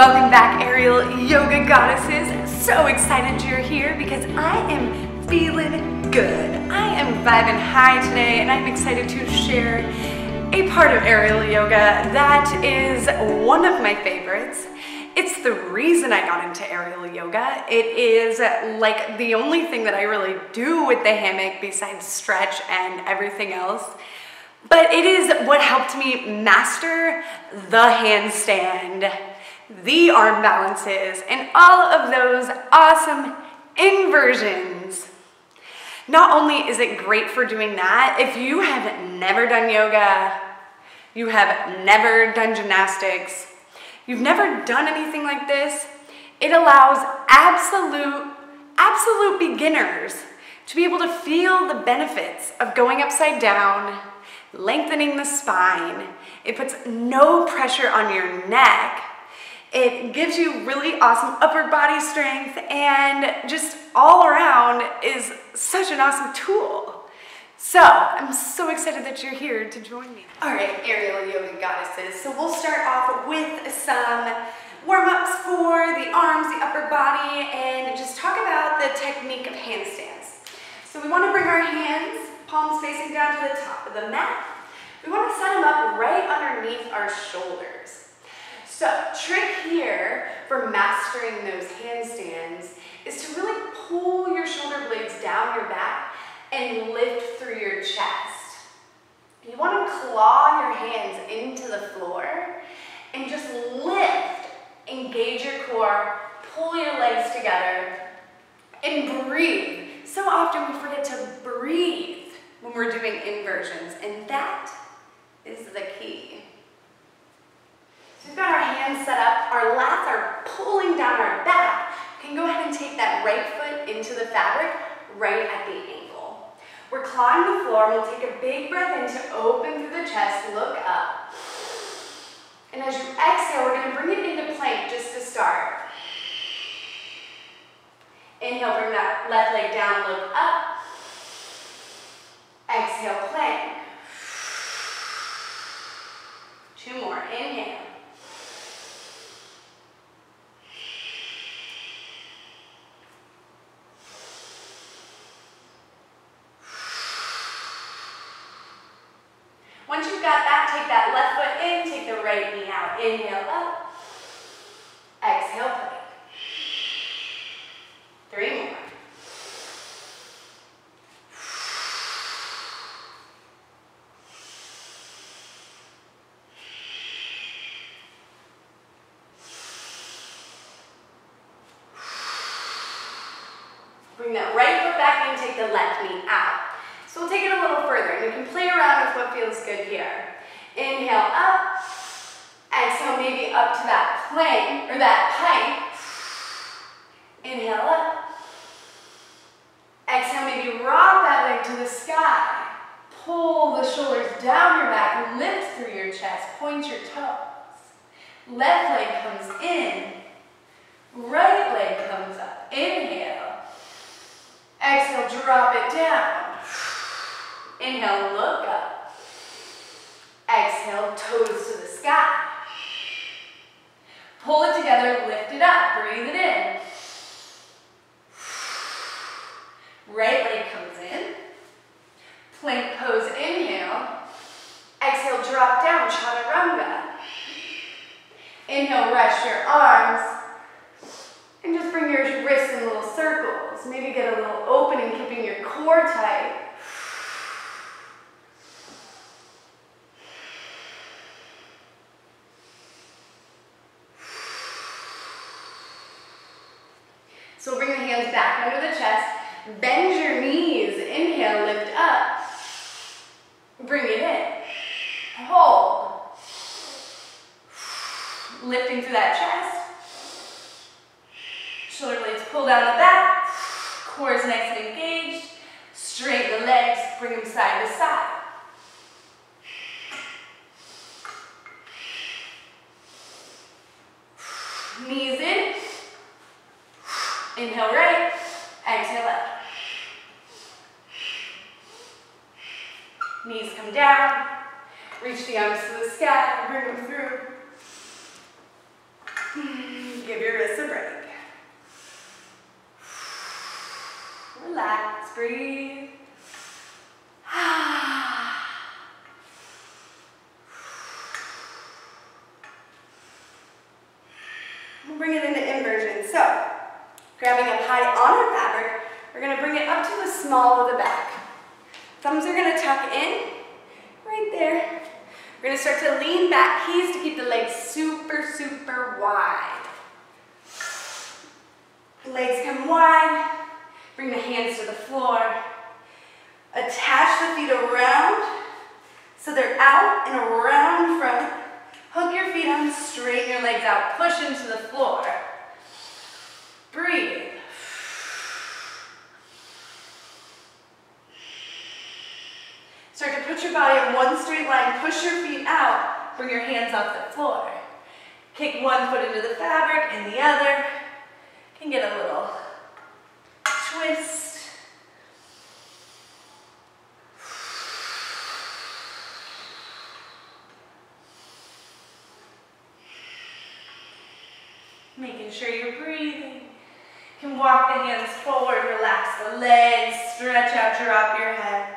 Welcome back, aerial yoga goddesses. So excited you're here because I am feeling good. I am vibing high today and I'm excited to share a part of aerial yoga that is one of my favorites. It's the reason I got into aerial yoga. It is like the only thing that I really do with the hammock besides stretch and everything else. But it is what helped me master the handstand, the arm balances, and all of those awesome inversions. Not only is it great for doing that, if you have never done yoga, you have never done gymnastics, you've never done anything like this, it allows absolute, absolute beginners to be able to feel the benefits of going upside down, lengthening the spine. It puts no pressure on your neck. It gives you really awesome upper body strength and just all around is such an awesome tool. So I'm so excited that you're here to join me. All right, aerial yoga goddesses. So we'll start off with some warm-ups for the arms, the upper body, and just talk about the technique of handstands. So we want to bring our hands palms facing down to the top of the mat. We want to set them up right underneath our shoulders. So trick here for mastering those handstands is to really pull your shoulder blades down your back and lift through your chest. You want to claw your hands into the floor and just lift, engage your core, pull your legs together, and breathe. So often we forget to breathe when we're doing inversions, and that is the key. So we've got our hands set up, our lats are pulling down our back. You can go ahead and take that right foot into the fabric right at the ankle. We're clawing the floor, we'll take a big breath in to open through the chest, look up. And as you exhale, we're gonna bring it into plank just to start. Inhale, bring that left leg down, look up. Exhale, plank. Two more, inhale. Once you've got that, take that left foot in, take the right knee out. Inhale up, exhale plank. Three more. Bring that right foot back in, take the left knee out. We'll take it a little further, and you can play around with what feels good here. Inhale up, exhale maybe up to that plank, or that pipe. Inhale up. Exhale, maybe rock that leg to the sky. Pull the shoulders down your back, lift through your chest, point your toes. Left leg comes in, right leg comes up. Inhale. Exhale, drop it down. Inhale, look up. Exhale, toes to the sky. Pull it together, lift it up, breathe it in. Right leg comes in. Plank pose, inhale. Exhale, drop down, chaturanga. Inhale, rest your arms. And just bring your wrists in little circles. Maybe get a little opening, keeping your core tight. So bring the hands back under the chest. Bend your knees. Inhale, lift up. Bring it in. Hold. Lifting through that chest. Shoulder blades pull down the back. Core is nice and engaged. Straighten the legs. Bring them side to side. Knees in. Inhale right, exhale left. Knees come down, reach the arms to the sky, bring them through. Hmm, give your wrists a break. Relax, breathe. We'll bring it into inversion. So, grabbing up high on our fabric, we're gonna bring it up to the small of the back. Thumbs are gonna tuck in, right there. We're gonna start to lean back, keys to keep the legs super, super wide. Legs come wide, bring the hands to the floor. Attach the feet around, so they're out and around front. Hook your feet on, straighten your legs out, push into the floor. Breathe. Start to put your body in one straight line, push your feet out, bring your hands off the floor. Kick one foot into the fabric and the other. Can get a little twist. Making sure you're breathing. You can walk the hands forward, relax the legs, stretch out, drop your head.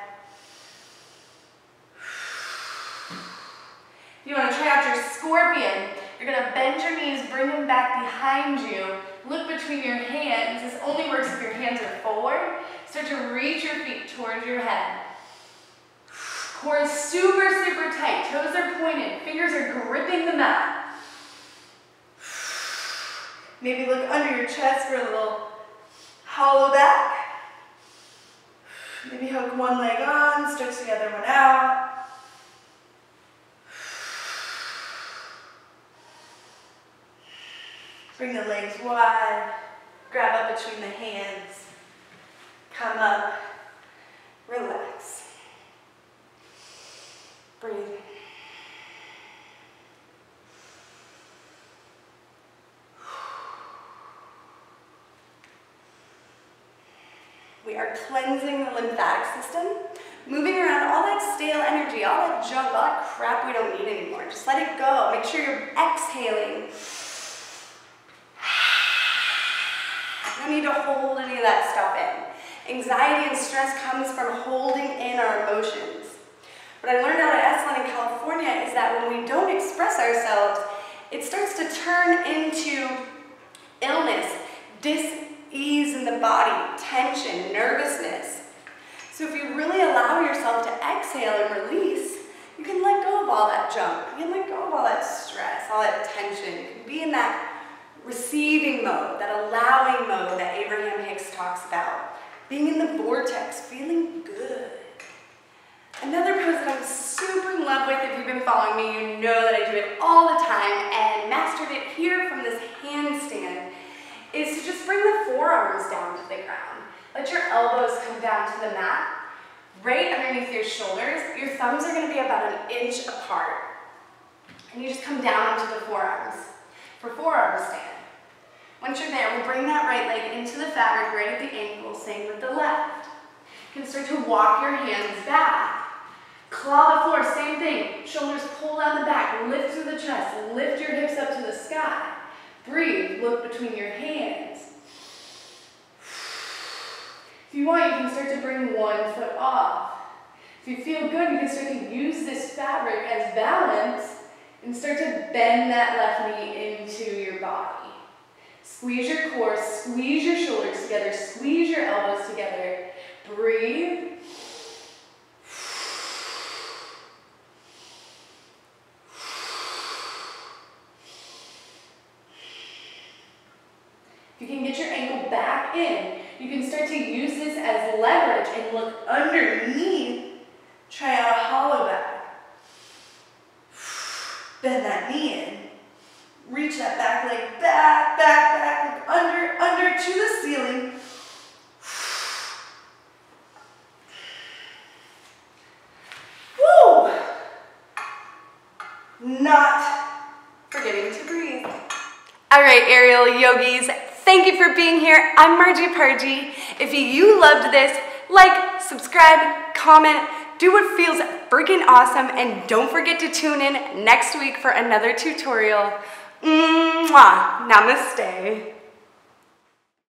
If you want to try out your scorpion, you're going to bend your knees, bring them back behind you. Look between your hands. This only works if your hands are forward. Start to reach your feet towards your head. Core is super, super tight. Toes are pointed. Fingers are gripping the mat. Maybe look under your chest for a little hollow back. Maybe hook one leg on, stretch the other one out. Bring the legs wide. Grab up between the hands. Come up. Relax. Breathe. We are cleansing the lymphatic system, moving around all that stale energy, all that junk, all that crap we don't need anymore. Just let it go. Make sure you're exhaling. Don't need to hold any of that stuff in. Anxiety and stress comes from holding in our emotions. What I learned out at Esalen in California is that when we don't express ourselves, it starts to turn into illness, dis-ease in the body, tension, nervousness. So if you really allow yourself to exhale and release, you can let go of all that junk. You can let go of all that stress, all that tension. You can be in that receiving mode, that allowing mode that Abraham Hicks talks about. Being in the vortex, feeling good. Another pose that I'm super in love with, if you've been following me, you know that I do it all the time and mastered it here from this handstand, is to just bring the forearms down to the ground. Let your elbows come down to the mat, right underneath your shoulders. Your thumbs are gonna be about an inch apart. And you just come down into the forearms for forearm stand. Once you're there, we'll bring that right leg into the fabric right at the ankle, same with the left. You can start to walk your hands back. Claw the floor, same thing. Shoulders pull down the back, lift through the chest, lift your hips up to the sky. Breathe, look between your hands. You want, you can start to bring one foot off. If you feel good, you can start to use this fabric as balance and start to bend that left knee into your body. Squeeze your core, squeeze your shoulders together, squeeze your elbows together. Breathe. You can get your ankle back in. You can start to use this as leverage and look underneath. Try out a hollow back. Bend that knee in. Reach that back leg back, back, back, under, under to the ceiling. Woo! Not forgetting to breathe. All right, aerial yogis, thank you for being here. I'm Margie Pargie. If you loved this, like, subscribe, comment, do what feels freaking awesome, and don't forget to tune in next week for another tutorial. Mwah. Namaste.